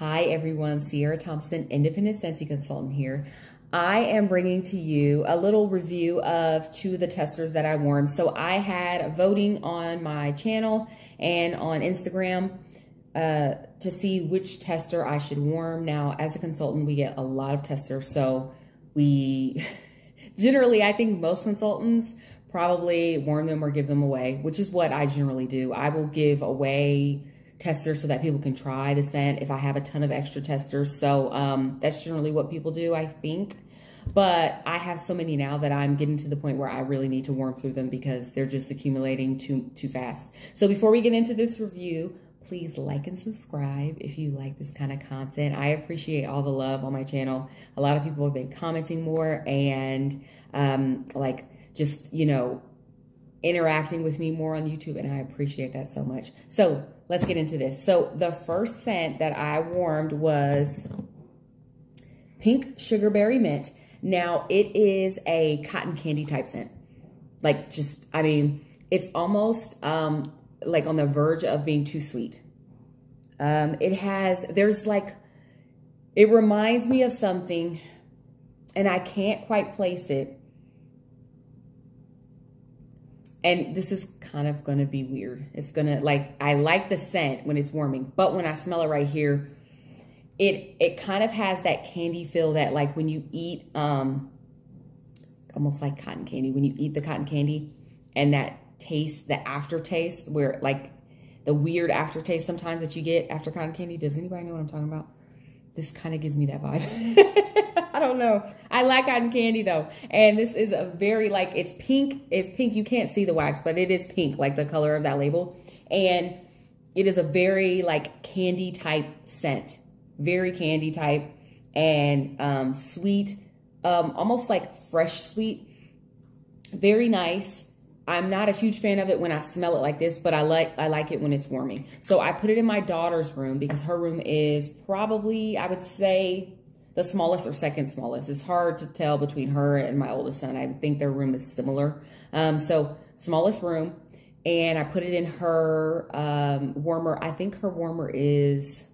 Hi everyone, Cierra Thompson, Independent Scentsy Consultant here. I am bringing to you a little review of two of the testers that I warmed. So I had voting on my channel and on Instagram uh, to see which tester I should warm. Now, as a consultant, we get a lot of testers. So we generally, I think most consultants probably warm them or give them away, which is what I generally do. I will give away testers so that people can try the scent if I have a ton of extra testers. So um, that's generally what people do, I think. But I have so many now that I'm getting to the point where I really need to warm through them because they're just accumulating too too fast. So before we get into this review, please like and subscribe if you like this kind of content. I appreciate all the love on my channel. A lot of people have been commenting more and um, like just, you know, interacting with me more on YouTube, and I appreciate that so much. So let's get into this. So the first scent that I warmed was Pink Sugarberry Mint. Now, it is a cotton candy type scent. Like just, I mean, it's almost um, like on the verge of being too sweet. Um, it has, there's like, it reminds me of something, and I can't quite place it, and this is kind of going to be weird. It's going to like, I like the scent when it's warming, but when I smell it right here, it, it kind of has that candy feel that like when you eat, um, almost like cotton candy, when you eat the cotton candy and that taste, the aftertaste where like the weird aftertaste sometimes that you get after cotton candy. Does anybody know what I'm talking about? This kind of gives me that vibe. I don't know. I like cotton candy though. And this is a very like, it's pink. It's pink. You can't see the wax, but it is pink, like the color of that label. And it is a very like candy type scent. Very candy type and um, sweet, um, almost like fresh sweet. Very nice. I'm not a huge fan of it when I smell it like this, but I like I like it when it's warming. So I put it in my daughter's room because her room is probably, I would say, the smallest or second smallest. It's hard to tell between her and my oldest son. I think their room is similar. Um, so smallest room. And I put it in her um, warmer. I think her warmer is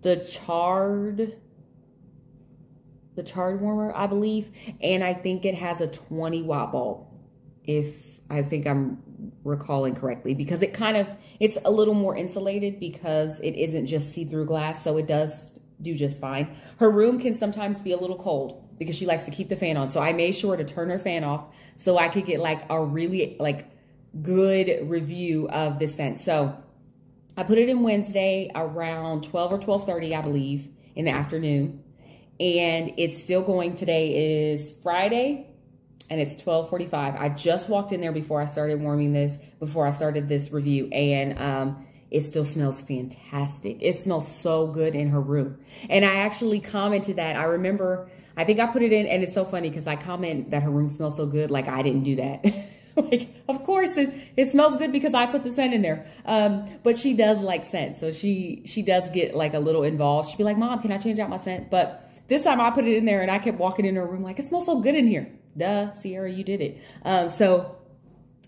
the charred, the charred warmer, I believe. And I think it has a 20 watt bulb, if I think I'm recalling correctly, because it kind of, it's a little more insulated because it isn't just see-through glass. So it does do just fine. Her room can sometimes be a little cold because she likes to keep the fan on. So I made sure to turn her fan off so I could get like a really like good review of the scent. So I put it in Wednesday around 12 or 12.30, I believe, in the afternoon. And it's still going. Today is Friday and it's 12.45. I just walked in there before I started warming this, before I started this review. And um, it still smells fantastic. It smells so good in her room. And I actually commented that. I remember, I think I put it in, and it's so funny because I comment that her room smells so good, like I didn't do that. like, of course, it, it smells good because I put the scent in there. Um, but she does like scent, so she she does get like a little involved. She'd be like, "Mom, can I change out my scent?" But this time I put it in there, and I kept walking in her room like, "It smells so good in here." Duh, Cierra, you did it. Um, so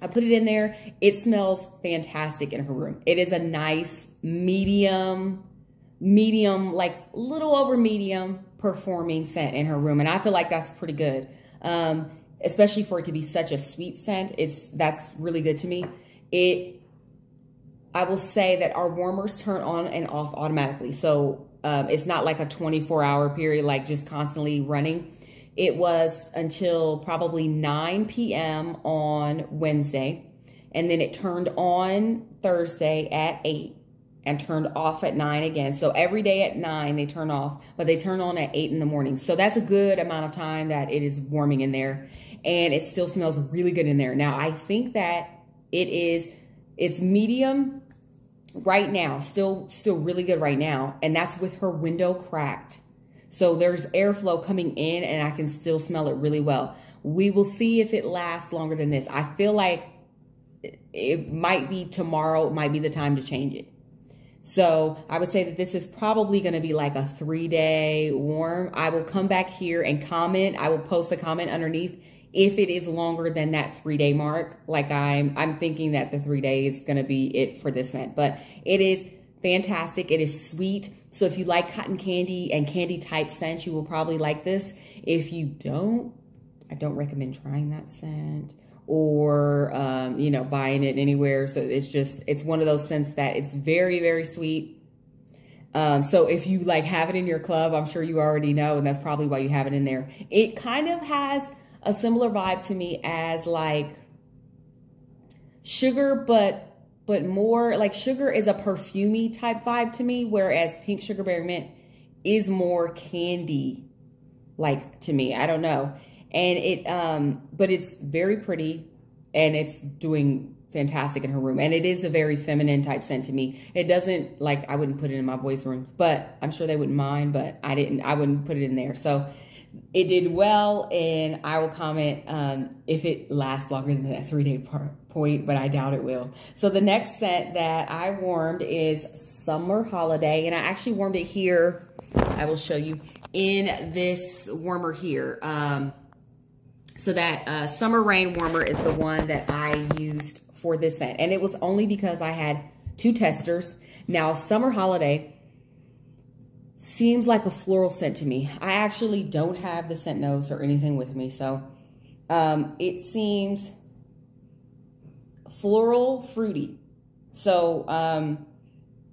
I put it in there. It smells fantastic in her room. It is a nice medium, medium, like little over medium performing scent in her room. And I feel like that's pretty good. Um, especially for it to be such a sweet scent. It's That's really good to me. It, I will say that our warmers turn on and off automatically. So um, it's not like a 24 hour period, like just constantly running. It was until probably 9 p.m. on Wednesday. And then it turned on Thursday at 8 and turned off at 9 again. So every day at 9 they turn off, but they turn on at 8 in the morning. So that's a good amount of time that it is warming in there. And it still smells really good in there. Now, I think that it is, it's medium right now, still, still really good right now. And that's with her window cracked. So there's airflow coming in and I can still smell it really well. We will see if it lasts longer than this. I feel like it might be tomorrow, might be the time to change it. So I would say that this is probably going to be like a three day warm. I will come back here and comment. I will post a comment underneath if it is longer than that three day mark. Like I'm, I'm thinking that the three days is going to be it for this scent, but it is fantastic. It is sweet. So if you like cotton candy and candy type scents, you will probably like this. If you don't, I don't recommend trying that scent or, um, you know, buying it anywhere. So it's just, it's one of those scents that it's very, very sweet. Um, so if you like have it in your club, I'm sure you already know, and that's probably why you have it in there. It kind of has a similar vibe to me as like sugar, but but more like sugar is a perfumy type vibe to me, whereas pink sugar berry mint is more candy like to me. I don't know. And it um but it's very pretty and it's doing fantastic in her room. And it is a very feminine type scent to me. It doesn't like I wouldn't put it in my boys' rooms, but I'm sure they wouldn't mind, but I didn't I wouldn't put it in there. So it did well and I will comment um, if it lasts longer than that three day point, but I doubt it will. So the next scent that I warmed is Summer Holiday and I actually warmed it here. I will show you in this warmer here. Um, so that uh, Summer Rain warmer is the one that I used for this scent. And it was only because I had two testers. Now, Summer Holiday, seems like a floral scent to me. I actually don't have the scent notes or anything with me, so um, it seems floral fruity. So, um,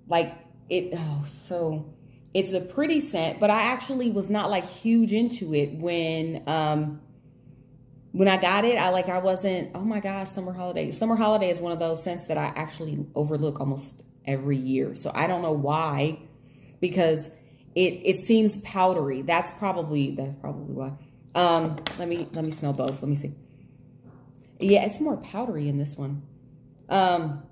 like it, oh, so it's a pretty scent, but I actually was not like huge into it when, um, when I got it, I like, I wasn't, oh my gosh, summer holiday. Summer holiday is one of those scents that I actually overlook almost every year. So I don't know why, because it it seems powdery. That's probably that's probably why. Um, let me let me smell both. Let me see. Yeah, it's more powdery in this one. Um,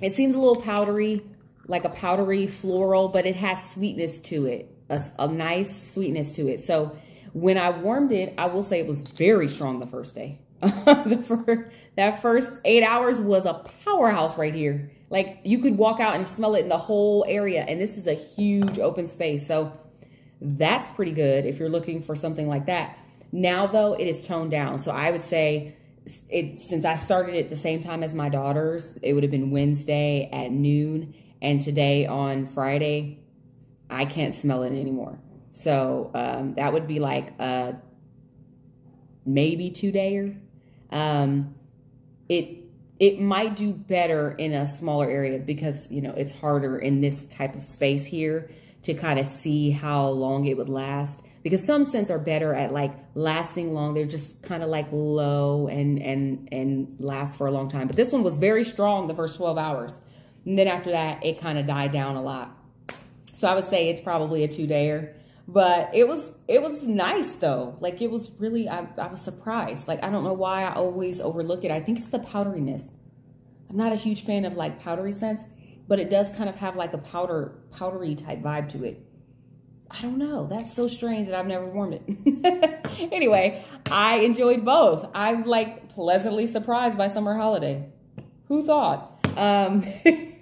it seems a little powdery, like a powdery floral, but it has sweetness to it, a, a nice sweetness to it. So when I warmed it, I will say it was very strong the first day. first, that first eight hours was a powerhouse right here. Like you could walk out and smell it in the whole area. And this is a huge open space. So that's pretty good if you're looking for something like that. Now though, it is toned down. So I would say it since I started at the same time as my daughters, it would have been Wednesday at noon. And today on Friday, I can't smell it anymore. So um, that would be like a maybe two dayer. Um, it it might do better in a smaller area because, you know, it's harder in this type of space here to kind of see how long it would last. Because some scents are better at like lasting long. They're just kind of like low and and and last for a long time. But this one was very strong the first 12 hours. And then after that, it kind of died down a lot. So I would say it's probably a two-dayer. But it was it was nice though. Like it was really I, I was surprised. Like I don't know why I always overlook it. I think it's the powderiness. I'm not a huge fan of like powdery scents, but it does kind of have like a powder powdery type vibe to it. I don't know. That's so strange that I've never worn it. anyway, I enjoyed both. I'm like pleasantly surprised by Summer Holiday. Who thought? Um,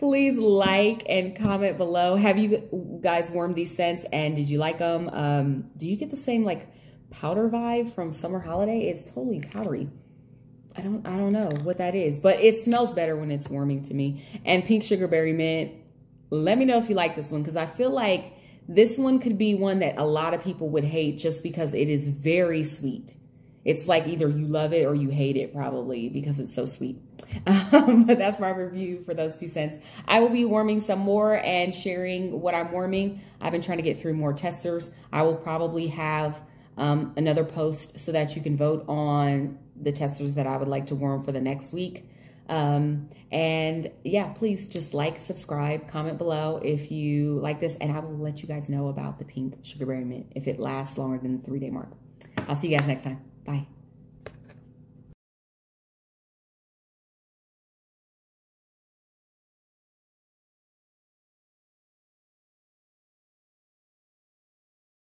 please like and comment below. Have you guys warmed these scents and did you like them? Um, do you get the same like powder vibe from Summer Holiday? It's totally powdery. I don't I don't know what that is, but it smells better when it's warming to me. And Pink Sugar Berry Mint, let me know if you like this one because I feel like this one could be one that a lot of people would hate just because it is very sweet. It's like either you love it or you hate it probably because it's so sweet. Um, but that's my review for those two scents. I will be warming some more and sharing what I'm warming. I've been trying to get through more testers. I will probably have um, another post so that you can vote on the testers that I would like to warm for the next week. Um, and yeah, please just like, subscribe, comment below if you like this, and I will let you guys know about the pink sugar berry mint if it lasts longer than the three day mark. I'll see you guys next time. Bye.